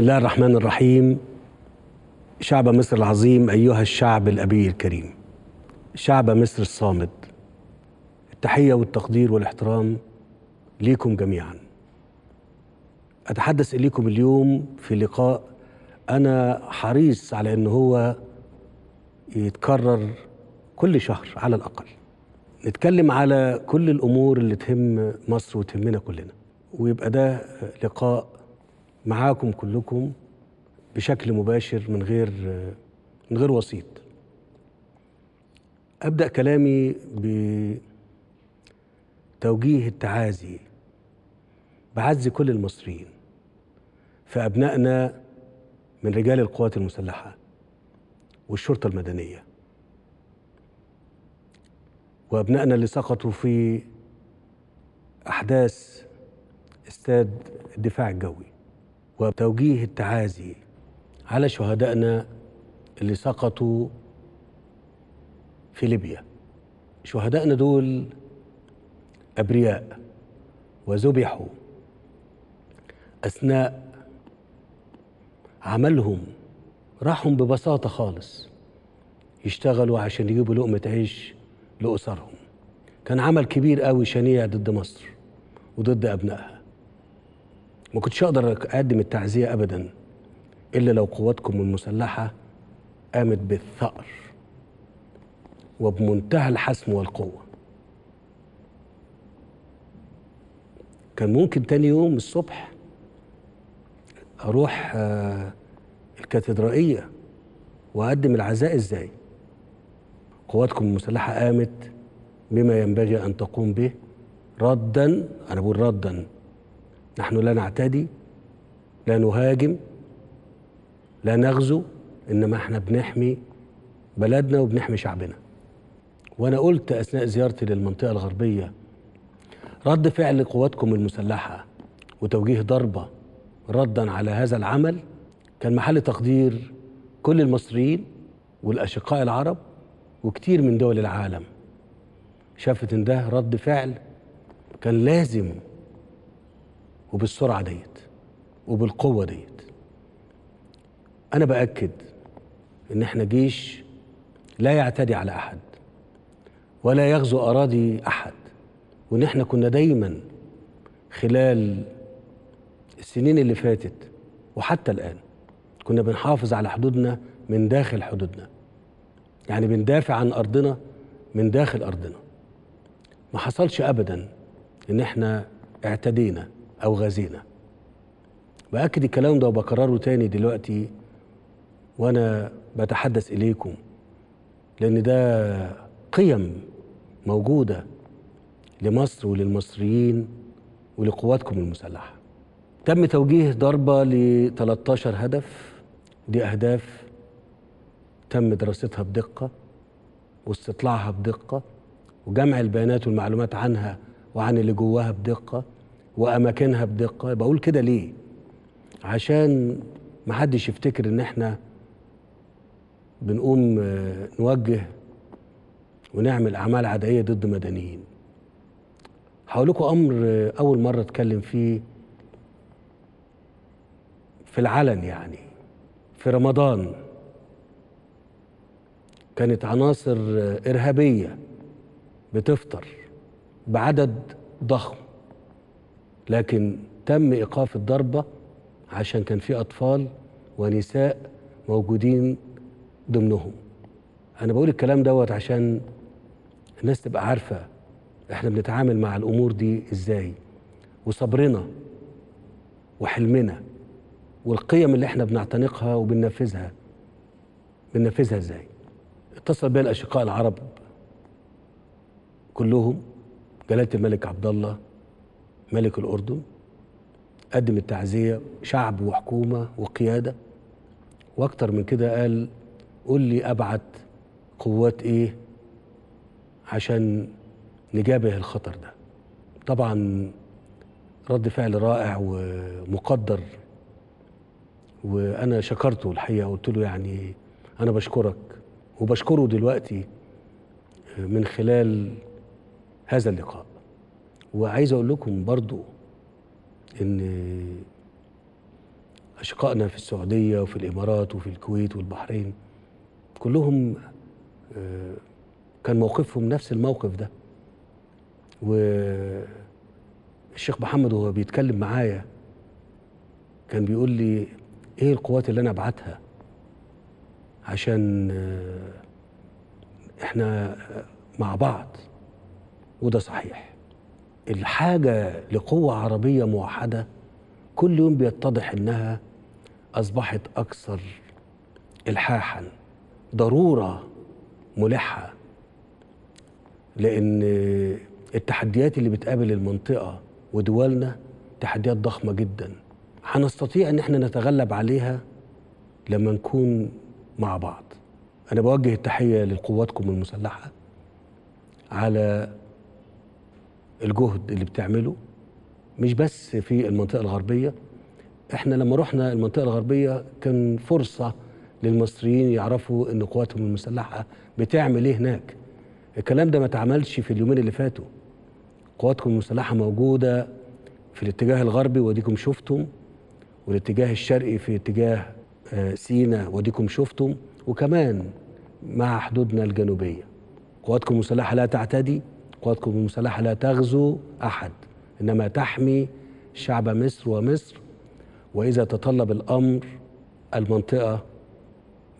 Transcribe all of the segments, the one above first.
بسم الله الرحمن الرحيم شعب مصر العظيم أيها الشعب الأبي الكريم. شعب مصر الصامد التحية والتقدير والاحترام ليكم جميعا. أتحدث إليكم اليوم في لقاء أنا حريص على أن هو يتكرر كل شهر على الأقل. نتكلم على كل الأمور اللي تهم مصر وتهمنا كلنا. ويبقى ده لقاء معاكم كلكم بشكل مباشر من غير من غير وسيط. أبدأ كلامي بتوجيه التعازي بعزي كل المصريين في ابنائنا من رجال القوات المسلحة والشرطة المدنية. وأبنائنا اللي سقطوا في أحداث استاد الدفاع الجوي. وتوجيه التعازي على شهدائنا اللي سقطوا في ليبيا. شهدائنا دول أبرياء وذبحوا أثناء عملهم. راحوا ببساطة خالص يشتغلوا عشان يجيبوا لقمة عيش لأسرهم. كان عمل كبير قوي شنيع ضد مصر وضد أبنائها. ما كنتش أقدر أقدم التعزية ابدا إلا لو قواتكم المسلحة قامت بالثأر وبمنتهى الحسم والقوة. كان ممكن تاني يوم الصبح أروح آه الكاتدرائية وأقدم العزاء إزاي؟ قواتكم المسلحة قامت بما ينبغي أن تقوم به. ردا أنا بقول ردا نحن لا نعتدي لا نهاجم لا نغزو إنما إحنا بنحمي بلدنا وبنحمي شعبنا. وأنا قلت أثناء زيارتي للمنطقة الغربية رد فعل قواتكم المسلحة وتوجيه ضربة ردا على هذا العمل كان محل تقدير كل المصريين والأشقاء العرب وكتير من دول العالم. شافت إن ده رد فعل كان لازم وبالسرعة ديت وبالقوة ديت. أنا بأكد إن إحنا جيش لا يعتدي على أحد ولا يغزو أراضي أحد وإن إحنا كنا دايما خلال السنين اللي فاتت وحتى الآن كنا بنحافظ على حدودنا من داخل حدودنا. يعني بندافع عن أرضنا من داخل أرضنا. ما حصلش ابدا إن إحنا اعتدينا. أو غزينا باكد الكلام ده وبكرره تاني دلوقتي وأنا بتحدث إليكم لأن ده قيم موجودة لمصر وللمصريين ولقواتكم المسلحة. تم توجيه ضربة ل 13 هدف دي أهداف تم دراستها بدقة واستطلاعها بدقة وجمع البيانات والمعلومات عنها وعن اللي جواها بدقة. وأماكنها بدقة. بقول كده ليه؟ عشان محدش يفتكر إن إحنا بنقوم نوجه ونعمل أعمال عدائية ضد مدنيين. هقول لكم أمر أول مرة أتكلم فيه في العلن يعني في رمضان. كانت عناصر إرهابية بتفطر بعدد ضخم. لكن تم إيقاف الضربة عشان كان في أطفال ونساء موجودين ضمنهم. أنا بقول الكلام دوت عشان الناس تبقى عارفة إحنا بنتعامل مع الأمور دي إزاي وصبرنا وحلمنا والقيم اللي إحنا بنعتنقها وبننفذها بننفذها إزاي؟ اتصل بيا الأشقاء العرب كلهم جلالة الملك عبد الله ملك الأردن قدم التعزية شعب وحكومة وقيادة. وأكتر من كده قال قول لي ابعت قوات إيه عشان نجابه الخطر ده. طبعا رد فعل رائع ومقدر وأنا شكرته الحقيقة قلت له يعني أنا بشكرك وبشكره دلوقتي من خلال هذا اللقاء. وعايز أقول لكم برضو إن أشقائنا في السعودية وفي الإمارات وفي الكويت والبحرين كلهم آه، كان موقفهم نفس الموقف ده. والشيخ محمد وهو بيتكلم معايا كان بيقول لي إيه القوات اللي أنا أبعتها عشان آه، إحنا مع بعض. وده صحيح. الحاجة لقوة عربية موحدة كل يوم بيتضح إنها أصبحت أكثر الحاحا ضرورة ملحة لأن التحديات اللي بتقابل المنطقة ودولنا تحديات ضخمة جدا. هنستطيع إن إحنا نتغلب عليها لما نكون مع بعض. أنا بوجه التحية لقواتكم المسلحة على الجهد اللي بتعمله مش بس في المنطقة الغربية. إحنا لما رحنا المنطقة الغربية كان فرصة للمصريين يعرفوا إن قواتهم المسلحة بتعمل إيه هناك. الكلام ده ما اتعملش في اليومين اللي فاتوا. قواتكم المسلحة موجودة في الاتجاه الغربي وديكم شفتم. والاتجاه الشرقي في اتجاه آه، سينا وديكم شفتم. وكمان مع حدودنا الجنوبية. قواتكم المسلحة لا تعتدي. قواتكم المسلحة لا تغزو أحد إنما تحمي شعب مصر ومصر وإذا تطلب الأمر المنطقة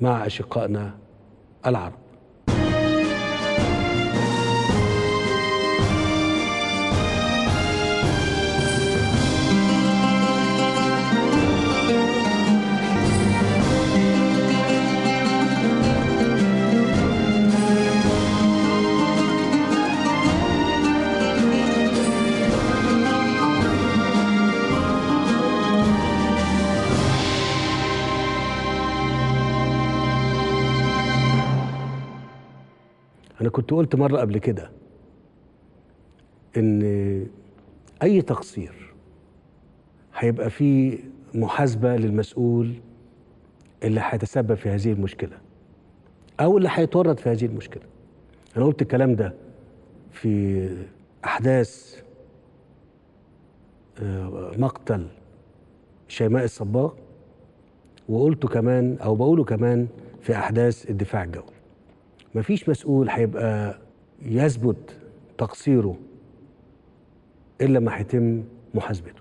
مع أشقائنا العرب. كنت قلت مرة قبل كده إن أي تقصير هيبقى فيه محاسبة للمسؤول اللي هيتسبب في هذه المشكلة أو اللي هيتورط في هذه المشكلة. أنا قلت الكلام ده في أحداث آه، مقتل شيماء الصباغ وقلته كمان أو بقوله كمان في أحداث الدفاع الجوي. مفيش مسؤول هيبقى يثبت تقصيره إلا ما هيتم محاسبته.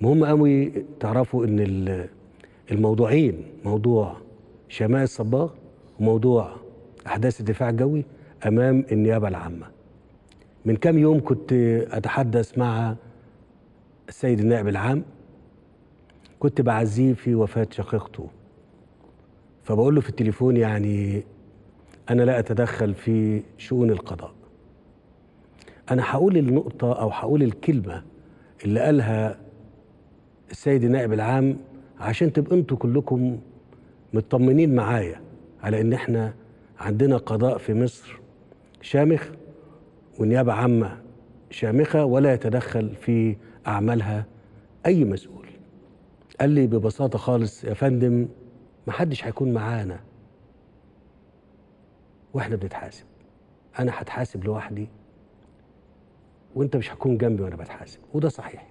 مهم قوي تعرفوا إن ال- الموضوعين موضوع شماء الصباغ وموضوع أحداث الدفاع الجوي أمام النيابة العامة. من كام يوم كنت أتحدث مع السيد النائب العام كنت بعزيه في وفاة شقيقته. فبقول له في التليفون يعني أنا لا أتدخل في شؤون القضاء. أنا هقول النقطة أو هقول الكلمة اللي قالها السيد النائب العام عشان تبقوا أنتوا كلكم مطمنين معايا على إن إحنا عندنا قضاء في مصر شامخ ونيابة عامة شامخة ولا يتدخل في أعمالها أي مسؤول. قال لي ببساطة خالص يا فندم محدش هيكون معانا. وإحنا بنتحاسب. أنا هتحاسب لوحدي وأنت مش هتكون جنبي وأنا بتحاسب وده صحيح.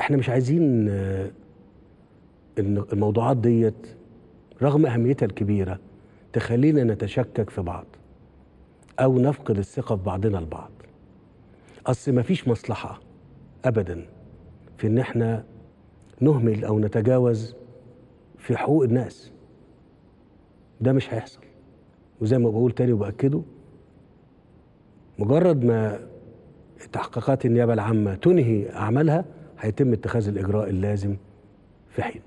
إحنا مش عايزين آه، إن الموضوعات ديت رغم أهميتها الكبيرة تخلينا نتشكك في بعض أو نفقد الثقة في بعضنا البعض أصل مفيش مصلحة ابدا في إن إحنا نهمل أو نتجاوز في حقوق الناس. ده مش هيحصل. وزي ما بقول تاني وبأكده مجرد ما تحقيقات النيابة العامة تنهي أعمالها هيتم اتخاذ الإجراء اللازم في حين.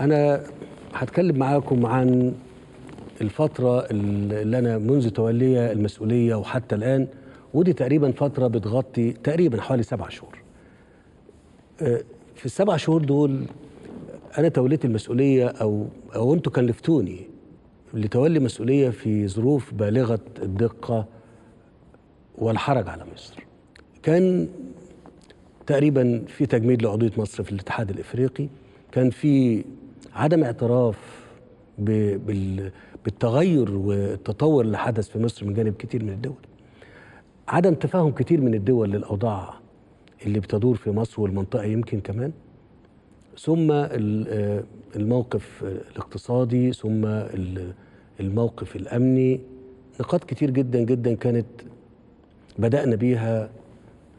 أنا هتكلم معاكم عن الفترة اللي أنا منذ تولي المسؤولية وحتى الآن ودي تقريبا فترة بتغطي تقريبا حوالي سبع شهور. آه، في السبع شهور دول أنا توليت المسؤولية أو أو أنتوا كلفتوني لتولي مسؤولية في ظروف بالغة الدقة والحرج على مصر. كان تقريبا في تجميد لعضويه مصر في الاتحاد الإفريقي، كان في عدم اعتراف بالتغير والتطور اللي حدث في مصر من جانب كتير من الدول. عدم تفاهم كتير من الدول للأوضاع اللي بتدور في مصر والمنطقة يمكن كمان ثم آه، الموقف الاقتصادي ثم ال- الموقف الأمني. نقاط كتير جدا جدا كانت بدأنا بيها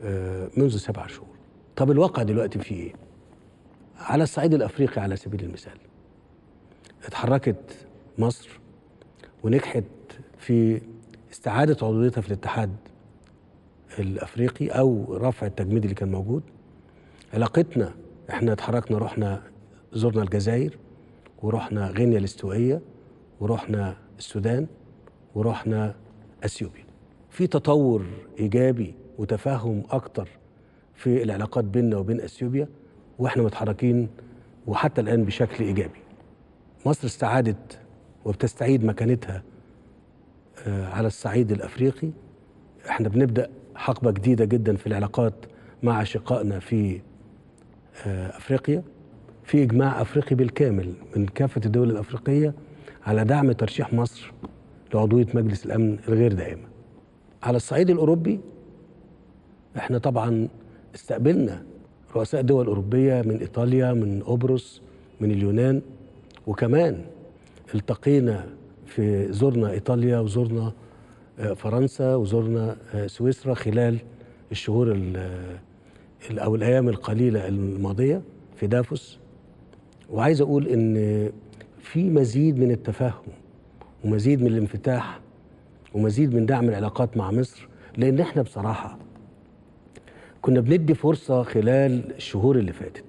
آه، منذ سبع شهور. طب الواقع دلوقتي فيه إيه؟ على الصعيد الأفريقي على سبيل المثال. اتحركت مصر ونجحت في استعادة عضويتها في الاتحاد الأفريقي أو رفع التجميد اللي كان موجود. علاقتنا إحنا اتحركنا رحنا زرنا الجزائر ورحنا غينيا الاستوائية ورحنا السودان ورحنا اثيوبيا. في تطور إيجابي وتفاهم أكتر في العلاقات بيننا وبين اثيوبيا وإحنا متحركين وحتى الآن بشكل إيجابي. مصر استعادت وبتستعيد مكانتها آه، على الصعيد الأفريقي. إحنا بنبدأ حقبة جديدة جدا في العلاقات مع أشقائنا في أفريقيا في إجماع أفريقي بالكامل من كافة الدول الأفريقية على دعم ترشيح مصر لعضوية مجلس الأمن الغير دائمه. على الصعيد الأوروبي إحنا طبعا استقبلنا رؤساء دول أوروبية من إيطاليا من قبرص من اليونان وكمان التقينا في زرنا إيطاليا وزرنا آه، فرنسا وزرنا آه، سويسرا خلال الشهور ال- ال- أو الأيام القليلة الماضية في دافوس وعايز أقول إن في مزيد من التفاهم ومزيد من الانفتاح ومزيد من دعم العلاقات مع مصر لأن إحنا بصراحة كنا بندي فرصة خلال الشهور اللي فاتت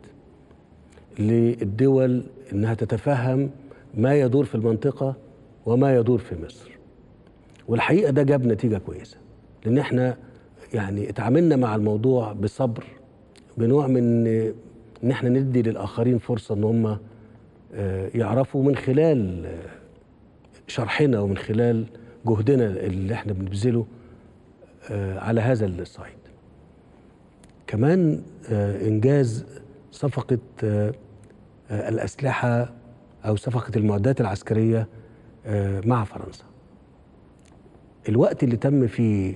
للدول إنها تتفهم ما يدور في المنطقة وما يدور في مصر. والحقيقة ده جاب نتيجة كويسة لأن إحنا يعني اتعاملنا مع الموضوع بصبر بنوع من إن إحنا ندي للآخرين فرصة إن هم آه، يعرفوا من خلال آه، شرحنا ومن خلال جهدنا اللي إحنا بنبذله آه، على هذا الصعيد. كمان إنجاز صفقة الأسلحة أو صفقة المعدات العسكرية مع فرنسا. الوقت اللي تم فيه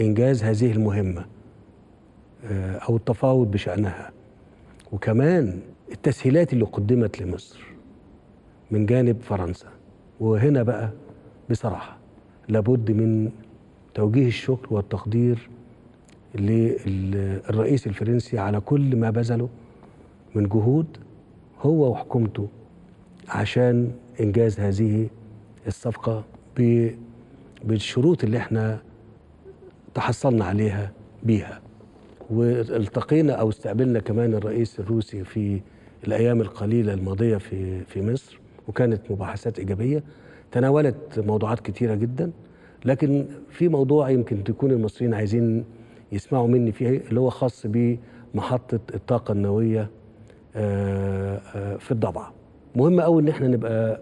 إنجاز هذه المهمة آه، أو التفاوض بشأنها. وكمان التسهيلات اللي قدمت لمصر من جانب فرنسا. وهنا بقى بصراحة لابد من توجيه الشكر والتقدير للرئيس الفرنسي على كل ما بذله من جهود هو وحكومته عشان إنجاز هذه الصفقة ب- بالشروط اللي إحنا تحصلنا عليها بيها. والتقينا أو استقبلنا كمان الرئيس الروسي في الأيام القليلة الماضية في في مصر وكانت مباحثات إيجابية. تناولت موضوعات كتيرة جدا لكن في موضوع يمكن تكون المصريين عايزين يسمعوا مني فيه اللي هو خاص بمحطة الطاقة النووية آه، آه، في الضبعه مهم قوي إن إحنا نبقى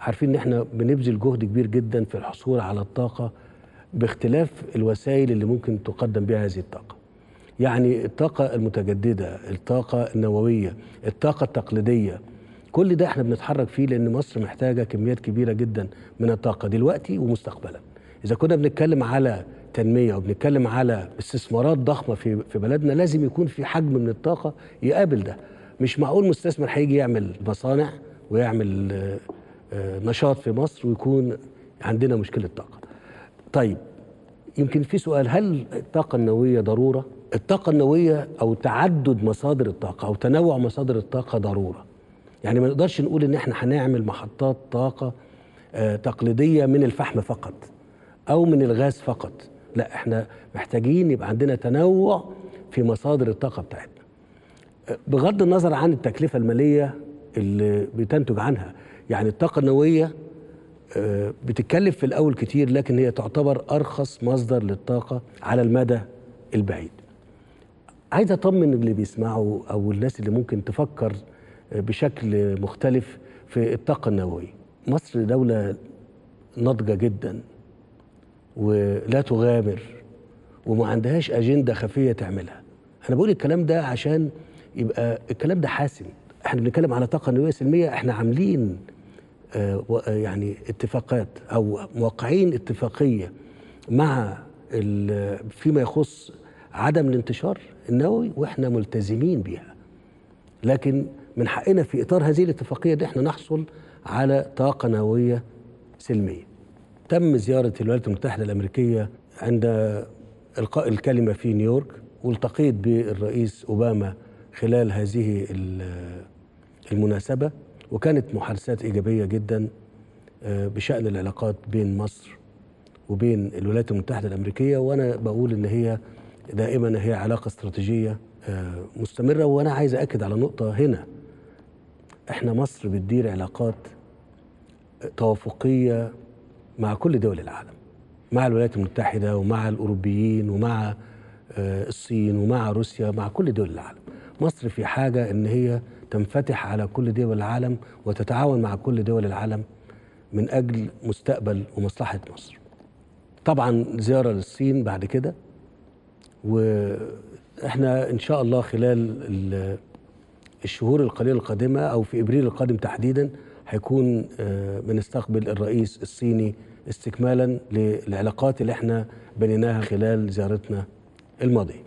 عارفين إن إحنا بنبذل جهد كبير جدا في الحصول على الطاقة باختلاف الوسائل اللي ممكن تقدم بها هذه الطاقة. يعني الطاقة المتجددة الطاقة النووية الطاقة التقليدية كل ده إحنا بنتحرك فيه لأن مصر محتاجة كميات كبيرة جدا من الطاقة دلوقتي ومستقبلا. إذا كنا بنتكلم على تنمية وبنتكلم على استثمارات ضخمة في في بلدنا لازم يكون في حجم من الطاقة يقابل ده. مش معقول مستثمر هيجي يعمل مصانع ويعمل آه، نشاط في مصر ويكون عندنا مشكلة طاقة. طيب يمكن في سؤال هل الطاقة النووية ضرورة؟ الطاقة النووية أو تعدد مصادر الطاقة أو تنوع مصادر الطاقة ضرورة. يعني ما نقدرش نقول إن إحنا هنعمل محطات طاقة آه، تقليدية من الفحم فقط أو من الغاز فقط. لا إحنا محتاجين يبقى عندنا تنوع في مصادر الطاقة بتاعتنا. آه، بغض النظر عن التكلفة المالية اللي بتنتج عنها. يعني الطاقة النووية آه، بتتكلف في الأول كتير لكن هي تعتبر أرخص مصدر للطاقة على المدى البعيد. عايز أطمن اللي بيسمعوا أو الناس اللي ممكن تفكر بشكل مختلف في الطاقة النووية. مصر دولة ناضجة جدا ولا تغامر وما عندهاش أجندة خفية تعملها. أنا بقول الكلام ده عشان يبقى الكلام ده حاسم. إحنا بنتكلم على طاقة نووية سلمية إحنا عاملين آه، يعني اتفاقات أو موقعين اتفاقية مع فيما يخص عدم الانتشار النووي وإحنا ملتزمين بيها. لكن من حقنا في إطار هذه الاتفاقية إن إحنا نحصل على طاقة نووية سلمية. تم زيارة الولايات المتحدة الأمريكية عند إلقاء الكلمة في نيويورك والتقيت بالرئيس أوباما خلال هذه المناسبة. وكانت محادثات إيجابية جدا بشأن العلاقات بين مصر وبين الولايات المتحدة الأمريكية. وأنا بقول إن هي دائما هي علاقة استراتيجية مستمرة. وأنا عايز أكد على نقطة هنا. إحنا مصر بتدير علاقات توافقية مع كل دول العالم مع الولايات المتحدة ومع الأوروبيين ومع الصين ومع روسيا مع كل دول العالم. مصر في حاجة إن هي تنفتح على كل دول العالم وتتعاون مع كل دول العالم من أجل مستقبل ومصلحة مصر. طبعا زيارة للصين بعد كده. وإحنا إن شاء الله خلال الشهور القليلة القادمة أو في إبريل القادم تحديدا هيكون بنستقبل الرئيس الصيني استكمالا للعلاقات اللي إحنا بنيناها خلال زيارتنا الماضية.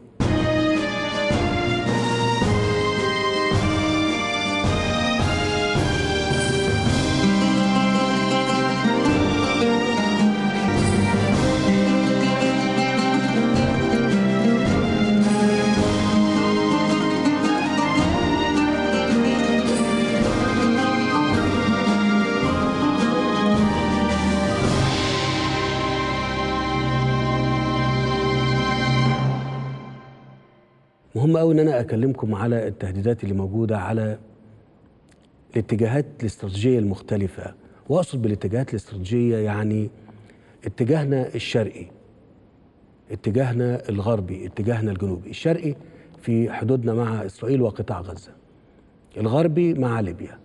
مهم قوي إن أنا أكلمكم على التهديدات اللي موجودة على الاتجاهات الاستراتيجية المختلفة. وأقصد بالاتجاهات الاستراتيجية يعني اتجاهنا الشرقي اتجاهنا الغربي اتجاهنا الجنوبي. الشرقي في حدودنا مع إسرائيل وقطاع غزة. الغربي مع ليبيا.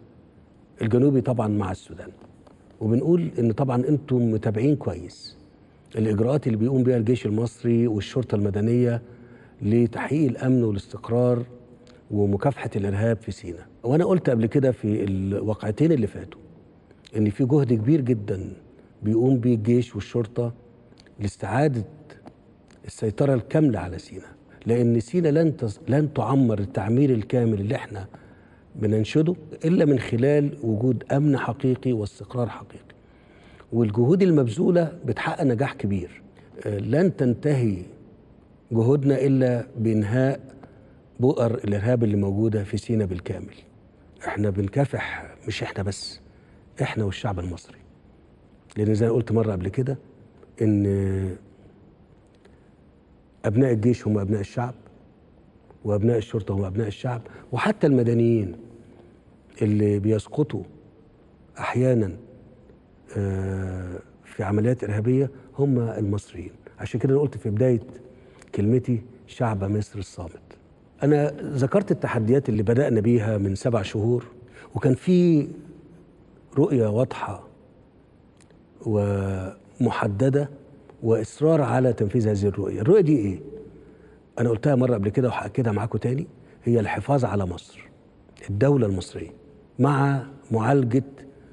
الجنوبي طبعا مع السودان. وبنقول إن طبعا أنتم متابعين كويس. الإجراءات اللي بيقوم بها الجيش المصري والشرطة المدنية لتحقيق الأمن والاستقرار ومكافحة الإرهاب في سيناء. وأنا قلت قبل كده في الواقعتين اللي فاتوا إن في جهد كبير جدا بيقوم به الجيش والشرطة لاستعادة السيطرة الكاملة على سيناء. لأن سيناء لن لن تعمر التعمير الكامل اللي إحنا بننشده إلا من خلال وجود أمن حقيقي واستقرار حقيقي. والجهود المبذولة بتحقق نجاح كبير. لن تنتهي جهودنا إلا بإنهاء بؤر الإرهاب اللي موجودة في سيناء بالكامل. إحنا بنكافح مش إحنا بس إحنا والشعب المصري. لأن زي ما قلت مرة قبل كده إن أبناء الجيش هم أبناء الشعب وأبناء الشرطة هم أبناء الشعب وحتى المدنيين اللي بيسقطوا أحيانا في عمليات إرهابية هم المصريين. عشان كده أنا قلت في بداية كلمتي شعب مصر الصامت. أنا ذكرت التحديات اللي بدأنا بيها من سبع شهور وكان في رؤية واضحة ومحددة وإصرار على تنفيذ هذه الرؤية. الرؤية دي إيه؟ أنا قلتها مرة قبل كده وهأكدها معاكم تاني. هي الحفاظ على مصر الدولة المصرية مع معالجة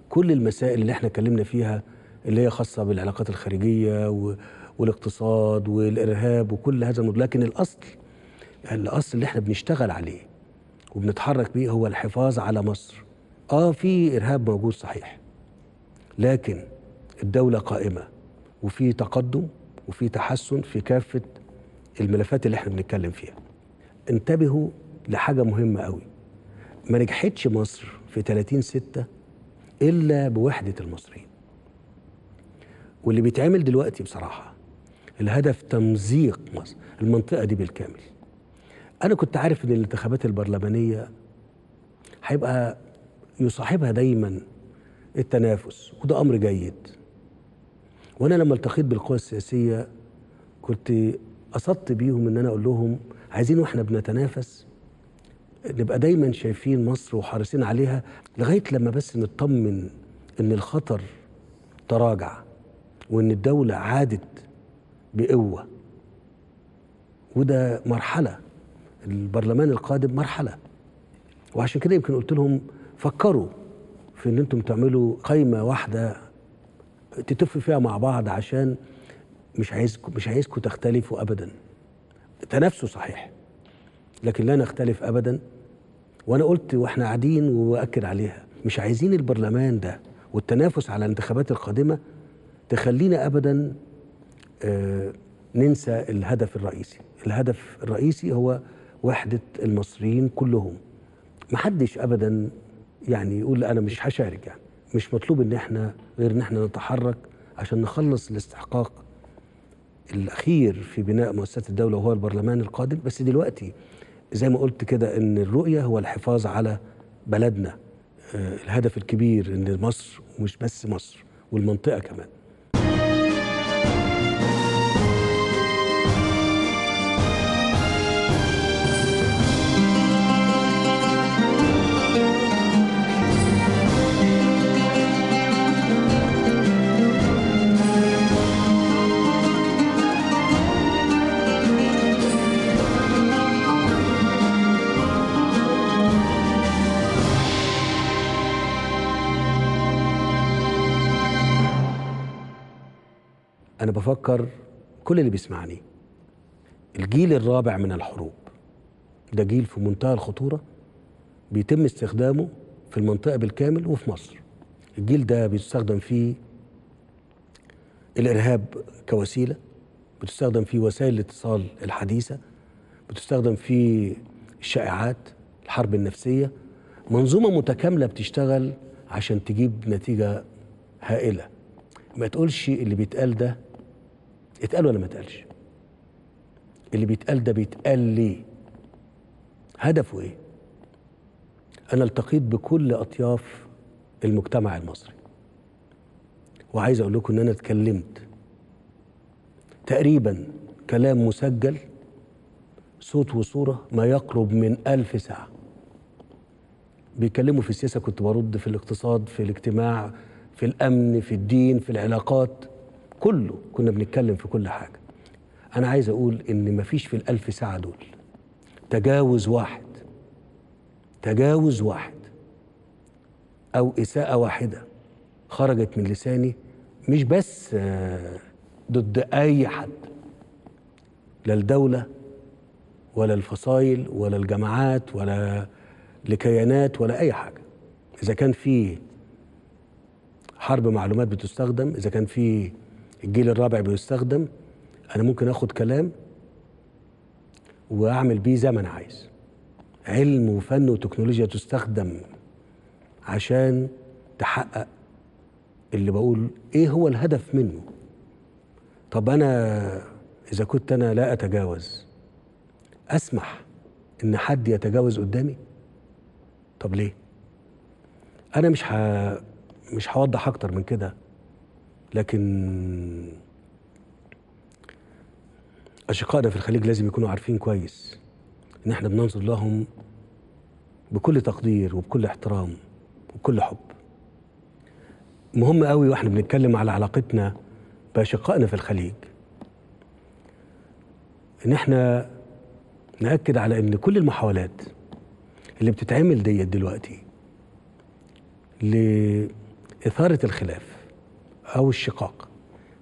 كل المسائل اللي إحنا اتكلمنا فيها اللي هي خاصة بالعلاقات الخارجية و... والاقتصاد والإرهاب وكل هذا الموضوع. لكن الأصل الأصل اللي إحنا بنشتغل عليه وبنتحرك بيه هو الحفاظ على مصر. آه في إرهاب موجود صحيح لكن الدولة قائمة وفي تقدم وفي تحسن في كافة الملفات اللي إحنا بنتكلم فيها. انتبهوا لحاجة مهمة قوي ما نجحتش مصر في 30 6 إلا بوحدة المصريين. واللي بيتعمل دلوقتي بصراحة الهدف تمزيق مصر المنطقة دي بالكامل. أنا كنت عارف إن الانتخابات البرلمانية هيبقى يصاحبها دايما التنافس وده أمر جيد. وأنا لما التقيت بالقوى السياسية كنت قصدت بيهم إن أنا أقول لهم عايزين وإحنا بنتنافس نبقى دايما شايفين مصر وحريصين عليها لغاية لما بس نطمن إن الخطر تراجع وإن الدولة عادت بقوة. وده مرحلة. البرلمان القادم مرحلة. وعشان كده يمكن قلت لهم فكروا في إن أنتم تعملوا قايمة واحدة تتفوا فيها مع بعض عشان مش عايزكم مش عايزكم تختلفوا ابدا. تنافسوا صحيح لكن لا نختلف ابدا. وأنا قلت وإحنا قاعدين واكد عليها مش عايزين البرلمان ده والتنافس على الانتخابات القادمة تخلينا ابدا ننسى الهدف الرئيسي. الهدف الرئيسي هو وحدة المصريين كلهم. محدش ابدا يعني يقول أنا مش هشارك يعني. مش مطلوب إن إحنا غير إن إحنا نتحرك عشان نخلص الاستحقاق الأخير في بناء مؤسسات الدولة وهو البرلمان القادم. بس دلوقتي زي ما قلت كده إن الرؤية هو الحفاظ على بلدنا. آه، الهدف الكبير إن مصر ومش بس مصر والمنطقة كمان. أنا بفكر كل اللي بيسمعني. الجيل الرابع من الحروب ده جيل في منتهى الخطورة بيتم استخدامه في المنطقة بالكامل وفي مصر. الجيل ده بيستخدم فيه الإرهاب كوسيلة بتستخدم فيه وسائل الاتصال الحديثة بتستخدم فيه الشائعات الحرب النفسية. منظومة متكاملة بتشتغل عشان تجيب نتيجة هائلة. ما تقولش اللي بيتقال ده اتقال ولا ما اتقالش؟ اللي بيتقال ده بيتقال ليه؟ هدفه إيه؟ أنا ألتقيت بكل أطياف المجتمع المصري. وعايز أقول لكم إن أنا اتكلمت تقريبا كلام مسجل صوت وصورة ما يقرب من ألف ساعة. بيتكلموا في السياسة كنت برد في الاقتصاد في الاجتماع في الأمن في الدين في العلاقات. كله كنا بنتكلم في كل حاجة. أنا عايز أقول إن مفيش في الألف ساعة دول تجاوز واحد تجاوز واحد أو إساءة واحدة خرجت من لساني مش بس آه، ضد أي حد لا الدولة ولا الفصائل ولا الجماعات ولا لكيانات ولا أي حاجة. إذا كان في حرب معلومات بتستخدم إذا كان في الجيل الرابع بيستخدم أنا ممكن آخد كلام وأعمل بيه زي ما أنا عايز. علم وفن وتكنولوجيا تستخدم عشان تحقق اللي بقول إيه هو الهدف منه. طب أنا إذا كنت أنا لا أتجاوز أسمح إن حد يتجاوز قدامي؟ طب ليه؟ أنا مش ه... مش هوضح أكتر من كده. لكن اشقائنا في الخليج لازم يكونوا عارفين كويس إن إحنا بننظر لهم بكل تقدير وبكل احترام وبكل حب. مهم قوي وإحنا بنتكلم على علاقتنا بأشقائنا في الخليج إن إحنا نأكد على إن كل المحاولات اللي بتتعمل ديت دلوقتي لإثارة الخلاف أو الشقاق.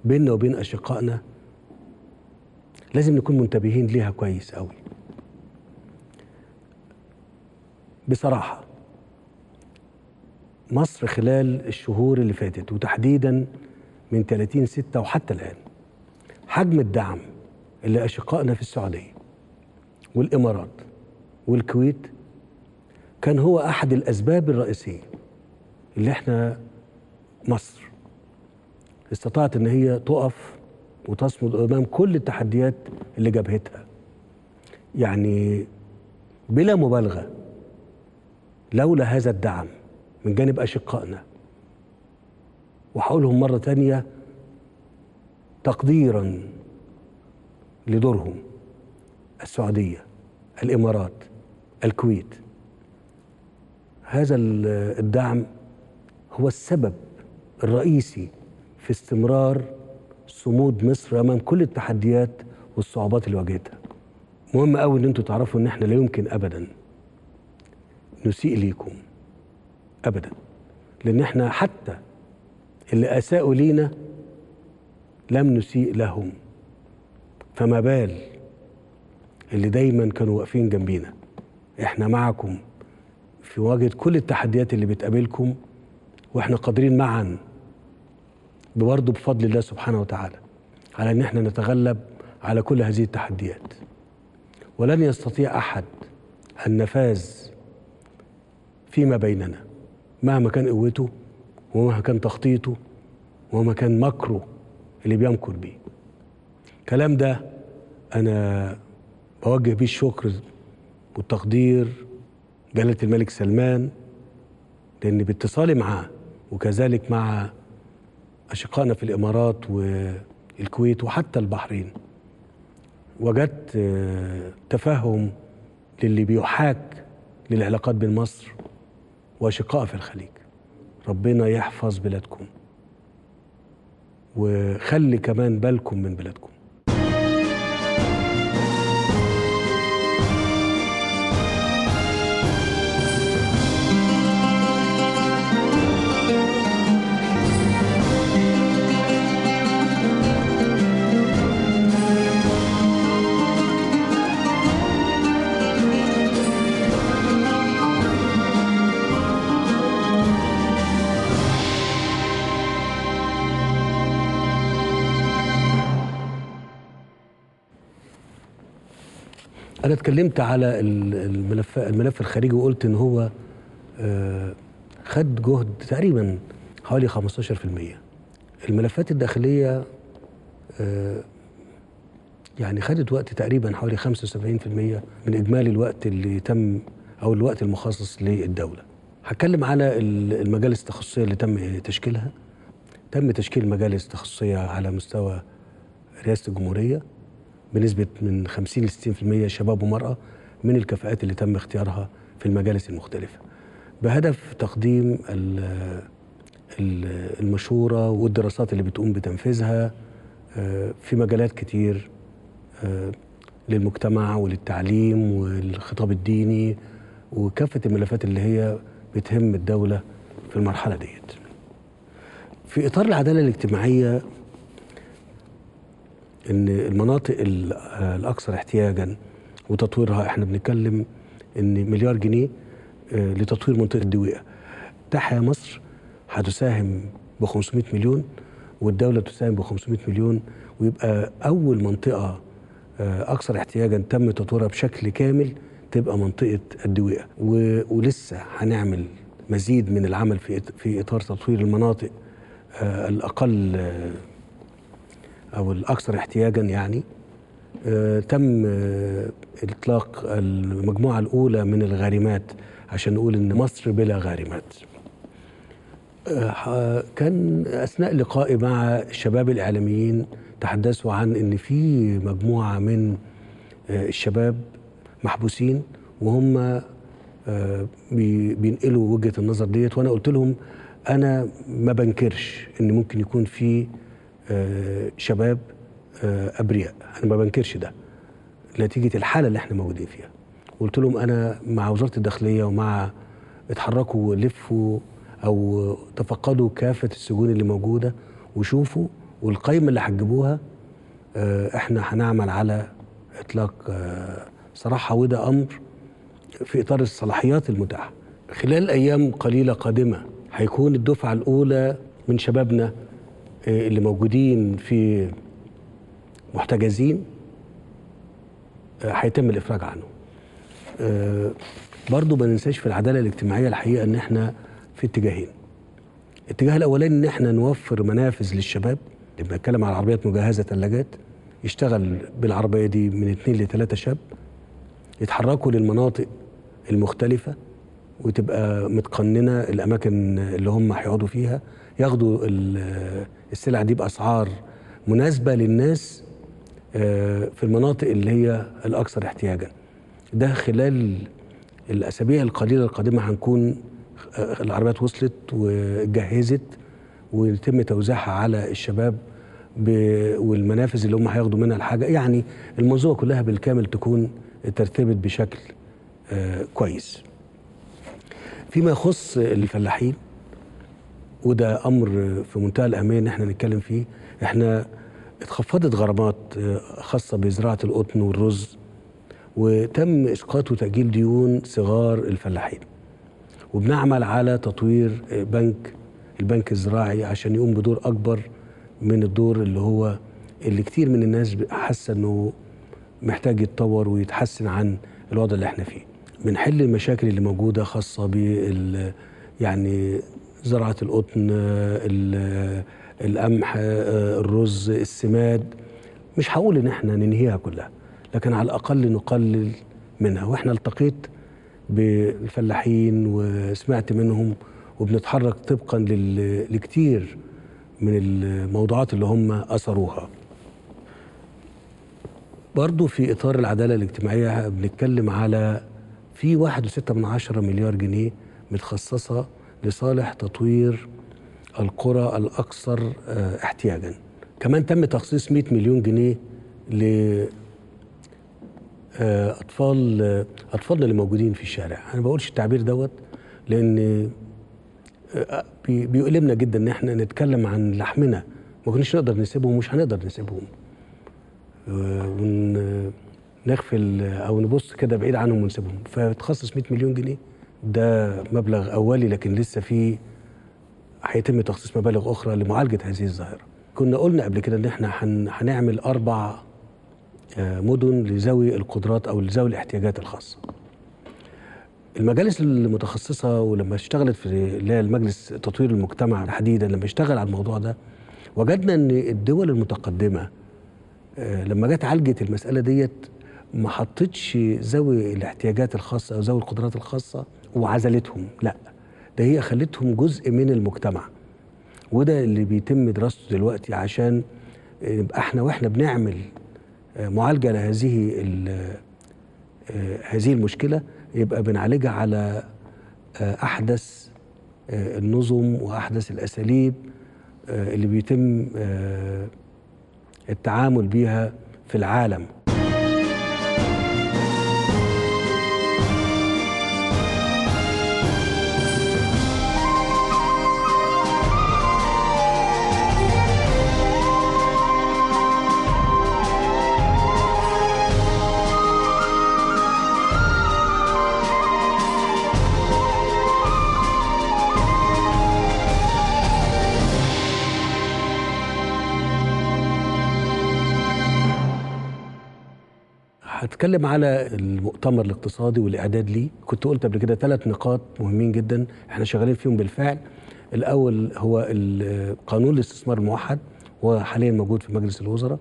بيننا وبين أشقائنا لازم نكون منتبهين ليها كويس قوي بصراحة مصر خلال الشهور اللي فاتت وتحديدا من 30 6 وحتى الآن حجم الدعم اللي أشقائنا في السعودية والإمارات والكويت كان هو أحد الأسباب الرئيسية اللي إحنا مصر استطاعت إن هي تقف وتصمد أمام كل التحديات اللي جابهتها يعني بلا مبالغة لولا هذا الدعم من جانب أشقائنا. وهقولهم مرة تانية تقديرا لدورهم السعودية الإمارات الكويت. هذا الدعم هو السبب الرئيسي في استمرار صمود مصر أمام كل التحديات والصعوبات اللي واجهتها. مهم قوي إن أنتوا تعرفوا إن إحنا لا يمكن ابدا نسيء ليكم. ابدا. لأن إحنا حتى اللي أساءوا لينا لم نسيء لهم. فما بال اللي دايما كانوا واقفين جنبينا. إحنا معكم في مواجهه كل التحديات اللي بتقابلكم وإحنا قادرين معا برضه بفضل الله سبحانه وتعالى على إن إحنا نتغلب على كل هذه التحديات. ولن يستطيع أحد النفاذ فيما بيننا مهما كان قوته ومهما كان تخطيطه ومهما كان مكره اللي بيمكر بيه. الكلام ده أنا بوجه بيه الشكر والتقدير جلالة الملك سلمان لأن باتصالي معاه وكذلك مع أشقائنا في الإمارات والكويت وحتى البحرين. وجدت آه، تفهم للي بيحاك للعلاقات بين مصر وأشقائها في الخليج. ربنا يحفظ بلادكم وخلي كمان بالكم من بلادكم. أنا اتكلمت على ال- الملف الملف الخارجي وقلت إن هو آه، خد جهد تقريبا حوالي 15% الملفات الداخلية آه، يعني خدت وقت تقريبا حوالي 75% من إجمالي الوقت اللي تم أو الوقت المخصص للدولة. هتكلم على ال- المجالس التخصصية اللي تم تشكيلها. تم تشكيل مجالس تخصصيه على مستوى رئاسة الجمهورية. بنسبة من 50 ل 60% شباب ومرأة من الكفاءات اللي تم اختيارها في المجالس المختلفة. بهدف تقديم ال- ال- المشورة والدراسات اللي بتقوم بتنفيذها آه، في مجالات كتير آه، للمجتمع وللتعليم والخطاب الديني وكافة الملفات اللي هي بتهم الدولة في المرحلة ديت. في إطار العدالة الاجتماعية إن المناطق ال- آه، الاكثر احتياجا وتطويرها إحنا بنتكلم إن مليار جنيه آه، لتطوير منطقة الدويقه تحيا مصر هتساهم ب 500 مليون والدولة تساهم ب 500 مليون ويبقى أول منطقة آه، أكثر احتياجا تم تطويرها بشكل كامل تبقى منطقة الدويقه ولسه هنعمل مزيد من العمل في في إطار تطوير المناطق آه، الأقل أو الأكثر احتياجا يعني آه، تم آه، إطلاق المجموعة الأولى من الغارمات عشان نقول إن مصر بلا غارمات. آه، كان أثناء لقائي مع الشباب الإعلاميين تحدثوا عن إن في مجموعة من الشباب محبوسين وهم بي- بينقلوا وجهة النظر ديت وأنا قلت لهم أنا ما بنكرش إن ممكن يكون في شباب آه، أبرياء. أنا ما بنكرش ده. نتيجة الحالة اللي إحنا موجودين فيها. قلت لهم أنا مع وزارة الداخلية ومع اتحركوا لفوا أو تفقدوا كافة السجون اللي موجودة وشوفوا والقائمه اللي هتجيبوها آه، إحنا هنعمل على إطلاق آه، صراحة وده أمر في إطار الصلاحيات المتاحة. خلال أيام قليلة قادمة هيكون الدفعة الأولى من شبابنا آه، اللي موجودين في محتجزين آه، هيتم الإفراج عنه. آه، برضو ما ننساش في العدالة الاجتماعية الحقيقة إن إحنا في اتجاهين. الاتجاه الأولاني إن إحنا نوفر منافذ للشباب اللي بنتكلم على عربيات مجهزة ثلاجات يشتغل بالعربية دي من اثنين لثلاثه شاب يتحركوا للمناطق المختلفة وتبقى متقننة الأماكن اللي هم هيقعدوا فيها ياخدوا السلع دي بأسعار مناسبة للناس آه، في المناطق اللي هي الأكثر احتياجا. ده خلال الأسابيع القليلة القادمة هنكون آه، العربيات وصلت وجهزت ويتم توزيعها على الشباب والمنافذ اللي هم هياخدوا منها الحاجة. يعني المنظومه كلها بالكامل تكون ترتبت بشكل آه، كويس. فيما يخص الفلاحين وده أمر في منتهى الأهمية إن إحنا نتكلم فيه. إحنا اتخفضت غرامات آه، خاصة بزراعة القطن والرز وتم إسقاط وتأجيل ديون صغار الفلاحين. وبنعمل على تطوير بنك البنك الزراعي عشان يقوم بدور أكبر من الدور اللي هو اللي كتير من الناس حاسة إنه محتاج يتطور ويتحسن عن الوضع اللي إحنا فيه. بنحل المشاكل اللي موجودة خاصة بال يعني زراعة القطن ال- القمح الرز السماد. مش هقول إن إحنا ننهيها كلها لكن على الأقل نقلل منها. وإحنا التقيت بالفلاحين وسمعت منهم وبنتحرك طبقا لكتير من الموضوعات اللي هم أثروها. برضو في إطار العدالة الاجتماعية بنتكلم على في واحد وستة من عشرة مليار جنيه متخصصة لصالح تطوير القرى الأكثر آه، احتياجا. كمان تم تخصيص 100 مليون جنيه ل آه، أطفال آه، اطفالنا اللي موجودين في الشارع. أنا ما بقولش التعبير دوت بي- بيؤلمنا جدا إن إحنا نتكلم عن لحمنا. ما كناش نقدر نسيبهم ومش هنقدر نسيبهم. ونغفل أو نبص كده بعيد عنهم ونسيبهم. فتخصص 100 مليون جنيه ده مبلغ أولي لكن لسه في هيتم تخصيص مبالغ أخرى لمعالجة هذه الظاهرة. كنا قلنا قبل كده إن إحنا هن- هنعمل أربع آه، مدن لذوي القدرات أو لذوي الاحتياجات الخاصة. المجالس المتخصصة ولما اشتغلت في اللي هي المجلس تطوير المجتمع تحديدا لما اشتغل على الموضوع ده وجدنا إن الدول المتقدمة آه، لما جت عالجت المسألة ديت ما حطتش ذوي الاحتياجات الخاصة أو ذوي القدرات الخاصة وعزلتهم. لا ده هي خلتهم جزء من المجتمع. وده اللي بيتم دراسته دلوقتي عشان يبقى إحنا وإحنا بنعمل آه، معالجة لهذه آه، هذه المشكلة يبقى بنعالجها على آه، أحدث آه، النظم وأحدث الأساليب آه، اللي بيتم آه، التعامل بيها في العالم. هتكلم على المؤتمر الاقتصادي والإعداد ليه. كنت قلت قبل كده ثلاث نقاط مهمين جدا إحنا شغالين فيهم بالفعل. الأول هو قانون الاستثمار الموحد هو حاليا موجود في مجلس الوزراء.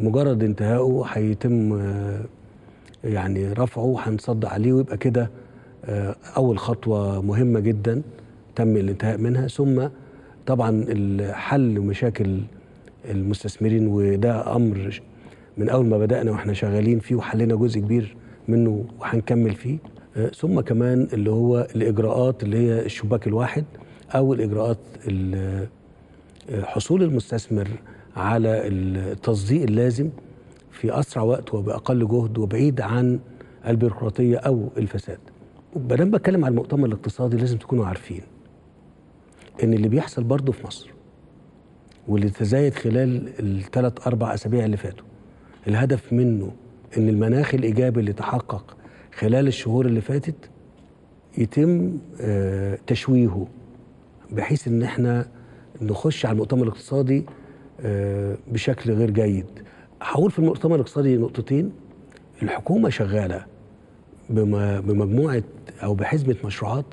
مجرد انتهائه هيتم آه، يعني رفعه هنصدق عليه ويبقى كده آه، أول خطوة مهمة جدا تم الانتهاء منها. ثم طبعا حل مشاكل المستثمرين وده أمر من أول ما بدأنا وإحنا شغالين فيه وحلينا جزء كبير منه وهنكمل فيه آه، ثم كمان اللي هو الإجراءات اللي هي الشباك الواحد أو الإجراءات ال- آه، حصول المستثمر على التصديق اللازم في أسرع وقت وبأقل جهد وبعيد عن البيروقراطية أو الفساد. دام بتكلم على المؤتمر الاقتصادي لازم تكونوا عارفين إن اللي بيحصل برضه في مصر واللي تزايد خلال الثلاث أربع أسابيع اللي فاتوا الهدف منه إن المناخ الإيجابي اللي تحقق خلال الشهور اللي فاتت يتم آه، تشويهه بحيث إن إحنا نخش على المؤتمر الاقتصادي آه، بشكل غير جيد. هقول في المؤتمر الاقتصادي نقطتين. الحكومة شغالة بم- بمجموعة أو بحزمة مشروعات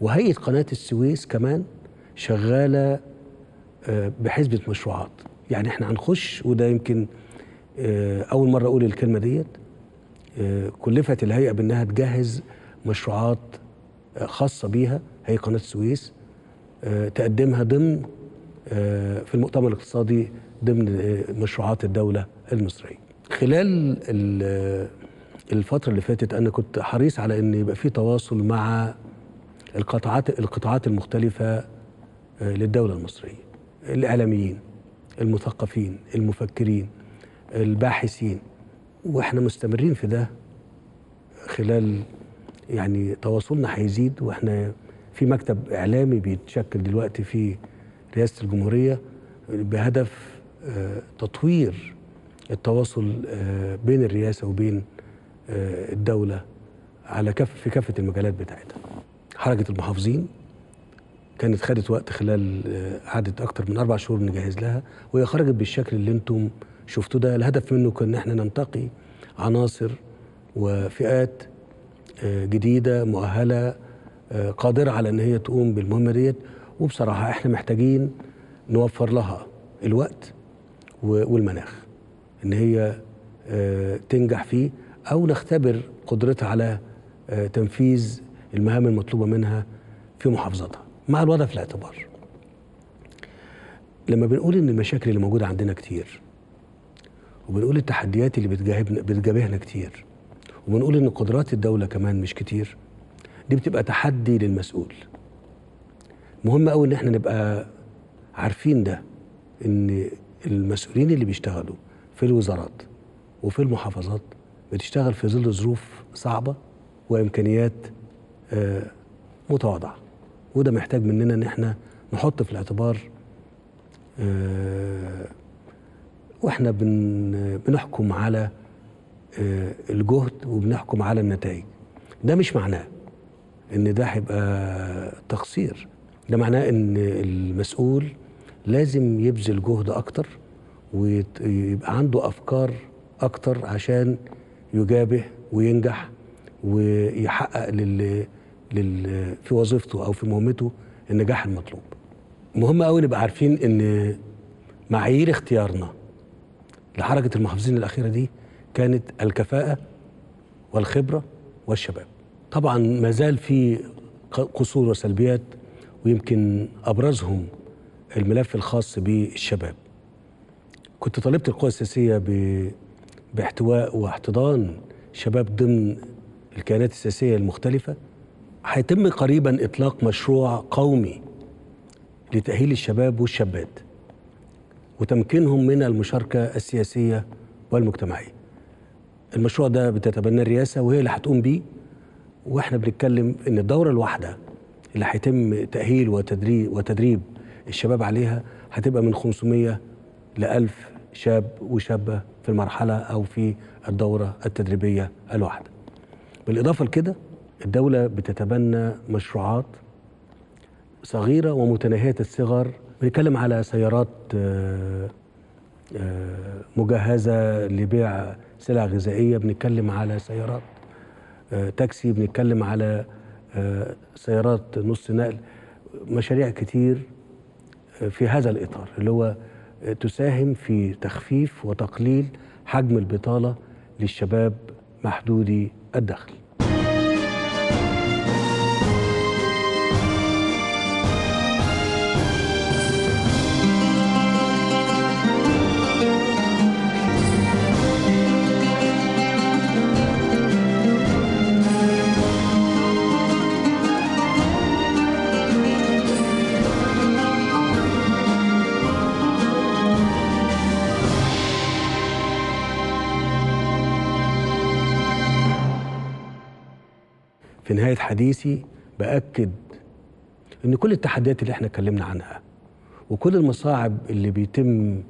وهيئة قناة السويس كمان شغالة آه، بحزبه مشروعات. يعني إحنا هنخش وده يمكن أول مرة أقول الكلمة ديت آه، كلفت الهيئة بأنها تجهز مشروعات آه، خاصة بيها هي قناة السويس آه، تقدمها ضمن آه، في المؤتمر الاقتصادي ضمن آه، مشروعات الدولة المصرية. خلال ال- الفترة اللي فاتت أنا كنت حريص على إن يبقى في تواصل مع القطاعات القطاعات المختلفة آه، للدولة المصرية. الإعلاميين، المثقفين، المفكرين، الباحثين وإحنا مستمرين في ده خلال يعني تواصلنا هيزيد وإحنا في مكتب إعلامي بيتشكل دلوقتي في رئاسة الجمهورية بهدف آه، تطوير التواصل آه، بين الرئاسة وبين آه، الدولة على كف في كافة المجالات بتاعتها. حركة المحافظين كانت خدت وقت خلال قعدت أكتر من أربع شهور نجهز لها وهي خرجت بالشكل اللي أنتم شفتوه ده الهدف منه كان إن إحنا ننتقي عناصر وفئات آه، جديدة مؤهلة آه، قادرة على إن هي تقوم بالمهمة ديت. وبصراحة إحنا محتاجين نوفر لها الوقت والمناخ إن هي آه، تنجح فيه أو نختبر قدرتها على تنفيذ المهام المطلوبة منها في محافظتها مع الوضع في الاعتبار لما بنقول إن المشاكل اللي موجودة عندنا كتير وبنقول التحديات اللي بتجاهبنا بتجابهنا كتير. وبنقول إن قدرات الدولة كمان مش كتير. دي بتبقى تحدي للمسؤول. مهم قوي إن إحنا نبقى عارفين ده إن المسؤولين اللي بيشتغلوا في الوزارات وفي المحافظات بتشتغل في ظل ظروف صعبة وإمكانيات آه، متواضعة. وده محتاج مننا إن إحنا نحط في الاعتبار آه، وإحنا بن بنحكم على آه، الجهد وبنحكم على النتائج. ده مش معناه إن ده هيبقى تقصير. ده معناه إن المسؤول لازم يبذل جهد أكتر ويبقى عنده أفكار أكتر عشان يجابه وينجح ويحقق لل, لل في وظيفته أو في مهمته النجاح المطلوب. مهم قوي نبقى عارفين إن معايير اختيارنا لحركة المحافظين الأخيرة دي كانت الكفاءة والخبرة والشباب. طبعا ما زال في قصور وسلبيات ويمكن أبرزهم الملف الخاص بالشباب. كنت طالبت القوى السياسية باحتواء واحتضان شباب ضمن الكيانات السياسية المختلفة. هيتم قريبا إطلاق مشروع قومي لتأهيل الشباب والشابات. وتمكينهم من المشاركة السياسية والمجتمعية المشروع ده بتتبنى الرئاسة وهي اللي هتقوم بيه وإحنا بنتكلم إن الدورة الواحدة اللي هيتم تأهيل وتدريب وتدريب الشباب عليها هتبقى من 500 ل 1000 شاب وشابة في المرحلة أو في الدورة التدريبية الواحدة. بالإضافة لكده الدولة بتتبنى مشروعات صغيرة ومتناهية الصغر بنتكلم على سيارات آه، آه، مجهزة لبيع سلع غذائية بنتكلم على سيارات آه، تاكسي بنتكلم على سيارات نص نقل مشاريع كتير في هذا الإطار اللي هو تساهم في تخفيف وتقليل حجم البطالة للشباب محدودي الدخل. في نهاية حديثي بأكد إن كل التحديات اللي إحنا اتكلمنا عنها وكل المصاعب اللي بيتم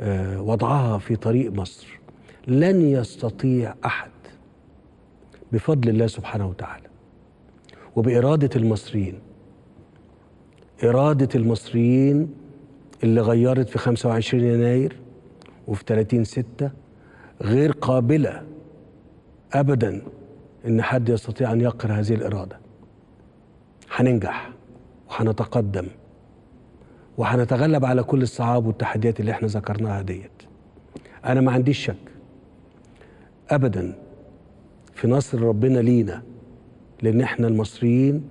آه، وضعها في طريق مصر لن يستطيع أحد بفضل الله سبحانه وتعالى وبإرادة المصريين إرادة المصريين اللي غيرت في 25 يناير وفي 30 ستة غير قابلة أبدا إن حد يستطيع أن يقهر هذه الإرادة. هننجح وهنتقدم وهنتغلب على كل الصعاب والتحديات اللي إحنا ذكرناها ديت. أنا ما عنديش شك أبدا في نصر ربنا لينا لأن إحنا المصريين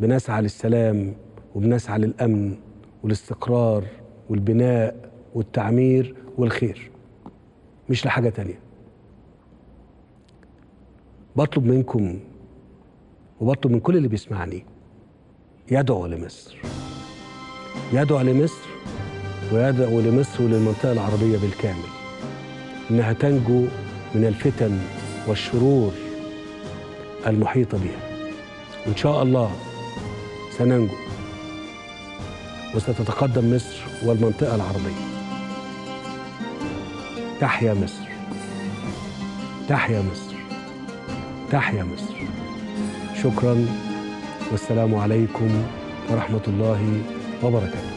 بنسعى للسلام وبنسعى للأمن والاستقرار والبناء والتعمير والخير مش لحاجة تانية. بطلب منكم وبطلب من كل اللي بيسمعني يدعو لمصر. يدعو لمصر ويدعو لمصر وللمنطقة العربية بالكامل إنها تنجو من الفتن والشرور المحيطة بها. وإن شاء الله سننجو وستتقدم مصر والمنطقة العربية. تحيا مصر. تحيا مصر. تحيا مصر. شكرا والسلام عليكم ورحمة الله وبركاته.